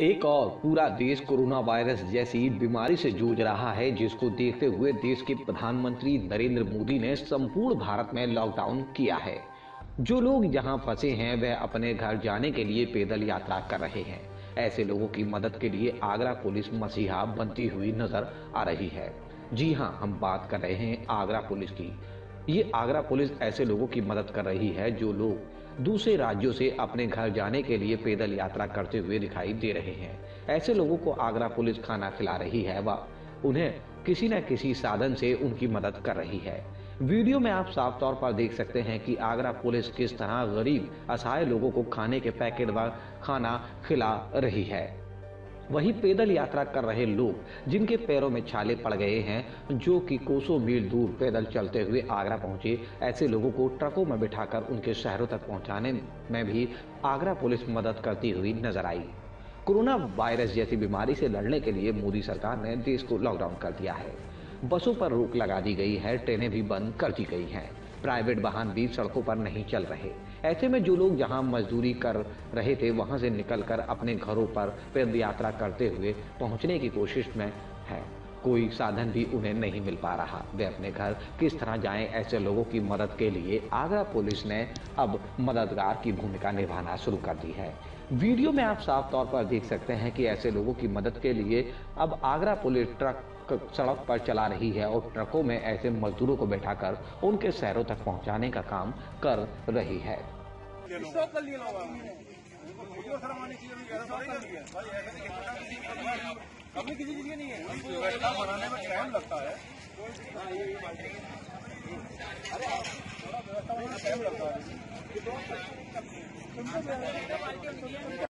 एक और पूरा देश कोरोना वायरस जैसी बीमारी से जूझ रहा है, जिसको देखते हुए देश के प्रधानमंत्री नरेंद्र मोदी ने संपूर्ण भारत में लॉकडाउन किया है। जो लोग यहाँ फंसे हैं, वह अपने घर जाने के लिए पैदल यात्रा कर रहे हैं। ऐसे लोगों की मदद के लिए आगरा पुलिस मसीहा बनती हुई नज़र आ रही है। जी हाँ हम बात कर रहे हैं आगरा पुलिस की। ये आगरा पुलिस ऐसे लोगों की मदद कर रही है, जो लोग दूसरे राज्यों से अपने घर जाने के लिए पैदल यात्रा करते हुए दिखाई दे रहे हैं। ऐसे लोगों को आगरा पुलिस खाना खिला रही है व उन्हें किसी न किसी साधन से उनकी मदद कर रही है। वीडियो में आप साफ़ तौर पर देख सकते हैं कि आगरा पुलिस किस तरह गरीब, असहाय लोगों को खाने के पैकेट व खाना खिला रही है। वही पैदल यात्रा कर रहे लोग, जिनके पैरों में छाले पड़ गए हैं, जो कि कोसों मील दूर पैदल चलते हुए आगरा पहुँचे, ऐसे लोगों को ट्रकों में बिठाकर उनके शहरों तक पहुँचाने में भी आगरा पुलिस मदद करती हुई नज़र आई। कोरोना वायरस जैसी बीमारी से लड़ने के लिए मोदी सरकार ने देश को लॉकडाउन कर दिया है। बसों पर रोक लगा दी गई है, ट्रेनें भी बंद कर दी गई हैं। प्राइवेट वाहन भी सड़कों पर नहीं चल रहे। ऐसे में जो लोग जहाँ मजदूरी कर रहे थे, वहाँ से निकलकर अपने घरों पर पैदल यात्रा करते हुए पहुँचने की कोशिश में है। कोई साधन भी उन्हें नहीं मिल पा रहा। वे अपने घर किस तरह जाएँ ऐसे लोगों की मदद के लिए आगरा पुलिस ने अब मददगार की भूमिका निभाना शुरू कर दी है। वीडियो में आप साफ़ तौर पर देख सकते हैं कि ऐसे लोगों की मदद के लिए अब आगरा पुलिस ट्रक सड़क पर चला रही है और ट्रकों में ऐसे मजदूरों को बैठाकर उनके शहरों तक पहुँचाने का काम कर रही है। कभी किसी चीज़ नहीं है। टाइम लगता है। अरे टाइम लगता है।